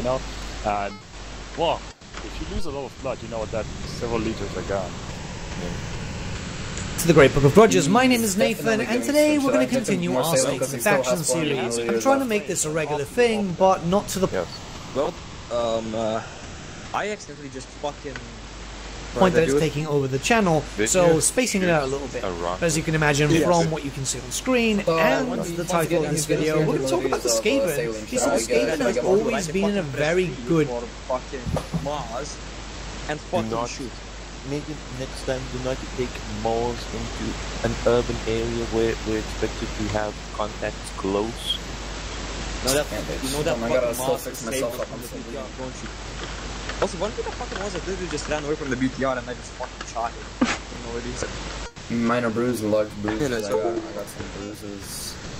now, and well, if you lose a lot of blood, you know what that several liters are gone. To the Great Book of Grudges, my name is Nathan, and today we're going to continue our Salem Snakes because and he still has Faction series. I'm trying to make this a regular thing, but not to the Yes. Well, um, uh, I accidentally just fucking. Point that it's taking over the channel, so spacing it out a little bit. A. As you can imagine Yes. from what you can see on screen and the title of this video, we're going to talk about the uh, Skaven. sailing You see, the I get it, Skaven I has get what you always been in a very good For fucking Mars and fucking not- shoot. Maybe next time do not take Mars into an urban area where we're expected to have contacts close. No, that, Yeah, you know that Oh my God, I still fix myself saved up, I'm so BTR, weak. don't you? Also, one thing that fucking was, I literally just ran away from the BTR and I just fucking shot it. I don't know what it is. Minor bruise, large bruises. Yeah, I, got. I got some bruises.